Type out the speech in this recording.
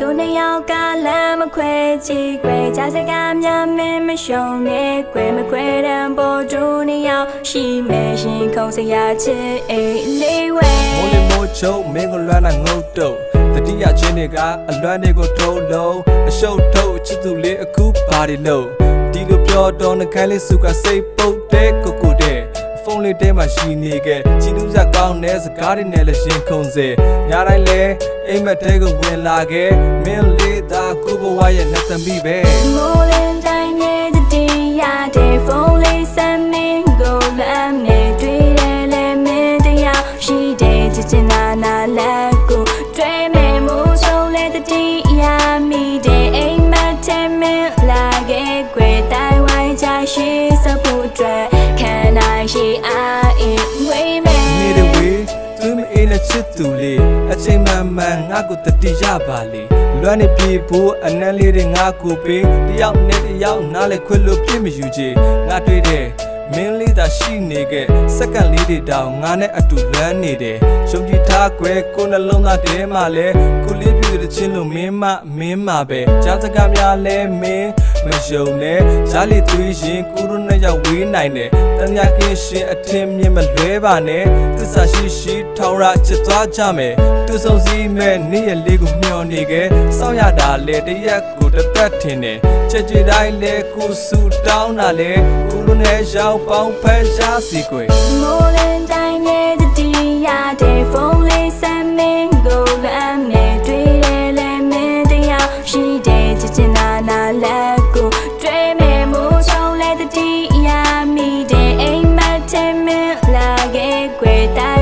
တို့နှစ်ယောက်ကလမ်းမခွဲကြည့်ခွဲကြစကားများမင်းမရှုံနဲ့ခွဲမခွဲတမ်းပေါ်တို့နှစ်ယောက်ရှိမယ်ရှင်ခုံစရာချစ်အိမ်လေးဝဲမိုးလေးမိုးချုံမင်းကိုလွမ်းတာငုတ်တုတ်တတိယချင်းတွေကအလွမ်းတွေကိုထုံးလုံးအရှုပ်ထုတ်ချစ်သူလေးအခုဘာတွေလို့ဒီလိုပြောတော့နှခိုင်းလေးစုကစိတ်ပုတ်တဲ့ကိုကိုတဲ့ ဖုန်းလေးထဲမှာရှိနေခဲ့ချီလူစားကောင်းတဲ့စကားတွေနဲ့လည်းရှင်ခုံစေညတိုင်းလဲအိမ်မက်တဲကိုဝင်လာခဲ့မင်းလေးသာကိုဘဝရဲ့နှစ်သမီးပဲမိုးလင်းတိုင်းရဲ့တတိယတဲ့ဖုန်းလေးစမ်းမင်းကိုလမ်းနဲ့တွေ့တယ်လေမင်းတရားရှိတယ်ချစ်ချင်နာနာလက်ကိုတွေ့မယ်မိုးဆုံးလေတတိယမိတဲ့အိမ်မက်ထဲမင်း ရှိအားအင်းဝေးမယ်နေတဲ့ဝေးသူမအေးနဲ့ချစ်သူလေးအချိန်မှန်မှန်ငါကိုတတိရပါလေလွမ်းနေပြေဖို့အနက်လေးတွေငါကိုပေးတယောက်နဲ့တယောက်နားလေခွတ်လို့ပြစ်မယူချေငါတွေ့တဲ့ မင်းလေးသာရှိနေခဲ့စက္ကန့်လေးတွေတောင်ငါနဲ့အတူလမ်းနေတယ်ရှုံကြည့်ထားကွယ်ကိုနှလုံးသားထဲမှာလဲကိုလေးပြည့်တဲ့ချင်းလို့မင်းမမင်းမပဲကြားစကားများလဲမင်းမယုံနဲ့ရားလီသွေးရင်ကိုရုနဲ့ရောက်ဝေးနိုင်တယ်တန်မြကင်းရှင်အထင်မြင်မလွဲပါနဲ့သစ္စာရှိရှိထောင်ရချစ်သွားကြမယ်သူဆုံးစည်းမဲ့နေ့ရက်လေးကိုမျှော်နေခဲ့စောင့်ရတာလဲတရက်ကိုတစ်သက်ထင်တယ် ချက်ချတိုင်းလဲကိုဆူတောင်းတာလဲကိုရုနဲ့ရောက်ပေါင်းဖက်ရှားစီကွယ်မိုးလင်းတိုင်းရဲ့တတိယတဲ့ဖုန်းလေးစမ်းမင်းကိုလမ်းနဲ့တွေ့တယ်လေမင်းတရားရှိတယ်ချစ်ချင်နာနာလက်ကိုတွေ့မယ်မိုးဆုံးလေတတိယမိတဲ့အိမ်မက်ထဲမင်းလာခဲ့ခွေတို